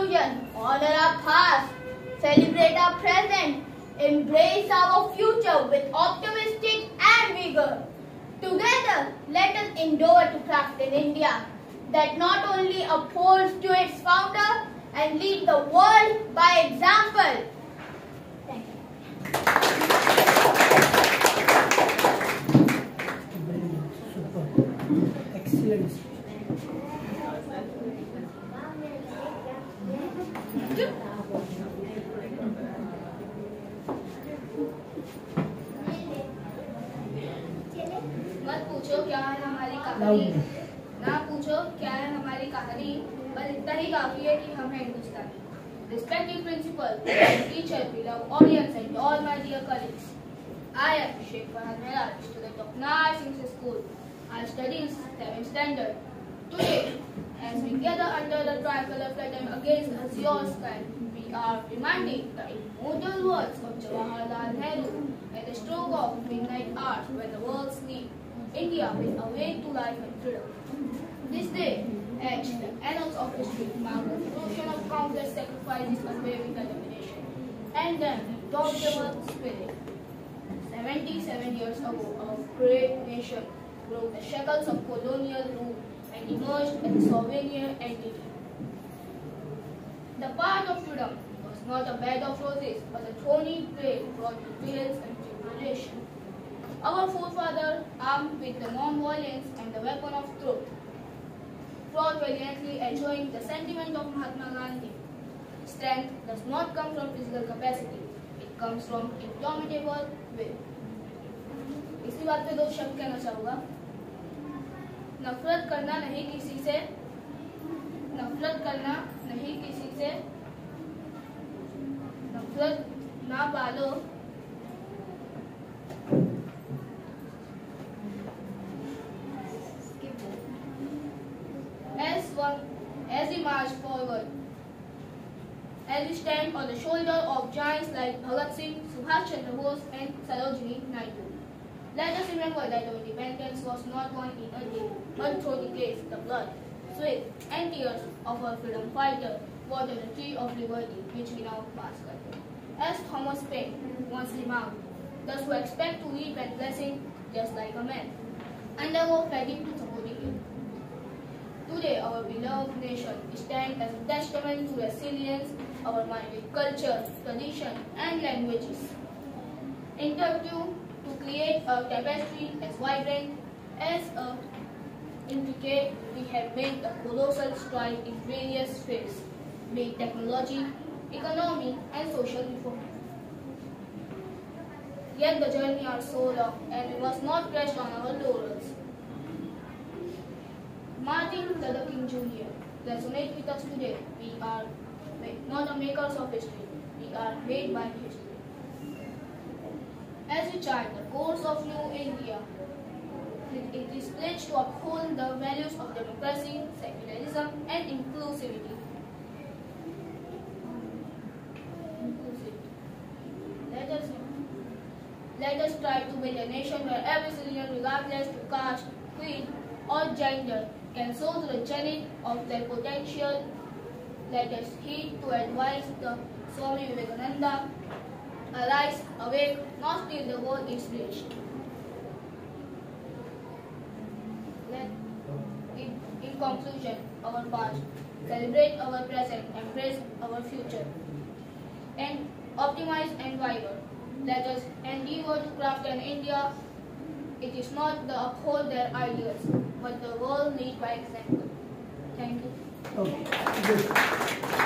Honor our past, celebrate our present, embrace our future with optimistic and vigor. Together, let us endeavor to craft an India that not only upholds to its founder and lead the world by example. ना पूछो क्या है हमारी कहानी बस इतना ही काफ़ी है कि हम है Hindustani respective principal teacher beloved audience and all my dear colleagues I am Abhishek बहन मेरा student of nursing school I study in seventh standard As we gather under the tricolor flag against the azure sky, we are reminding the immortal words of Jawaharlal Nehru at the stroke of midnight hours when the world sleeps. India will awake to life and freedom. This day, etch the annals of history, mark the devotion of countless sacrifices and brave determination. And then, indomitable spirit. 77 years ago, our great nation broke the shackles of colonial rule and emerged as a sovereign entity. The path of freedom was not a bed of roses, but a thorny trail brought to perils and tribulation. Our forefathers, armed with the non-violence and the weapon of truth, fought valiantly enjoying the sentiment of Mahatma Gandhi. Strength does not come from physical capacity, it comes from indomitable will. इसी बात पे दो शब्द कहना चाहूँगा नफरत करना नहीं किसी से नफरत करना नहीं किसी से नफरत ना पालो as one as we march forward as we stand on the shoulder of giants like Bhagat Singh, Subhash Chandra Bose and Sarojini Naidu. Let us remember that our independence was not won in a day, but through decades, the blood, sweat and tears of our freedom fighter watered the tree of liberty which we now bask. As Thomas Paine once remarked, those who expect to reap and blessing just like a man, undergo fatigue to supporting it. Today, our beloved nation stands as a testament to resilience, our mighty culture, tradition, and languages. Interview to create a tapestry as vibrant as a intricate, we have made a colossal stride in various fields, be technology, economy, and social reform. Yet the journey are so long, and we must not rest on our laurels. Martin Luther King Jr. resonate with us today. We are not the makers of history, we are made by history. As we chart the course of new India, it is pledged to uphold the values of democracy, secularism, and inclusivity. Let us let us try to build a nation where every citizen, regardless to caste, creed, or gender, can to the zenith of their potential. Let us heed to advise the Swami Vivekananda, arise, awake, not till the world is reached. In, conclusion, our past, celebrate our present, embrace our future, and optimize and vigor. Let us endeavor to craft an India. It is not the uphold their ideals, but the world lead by example. Thank you. Okay.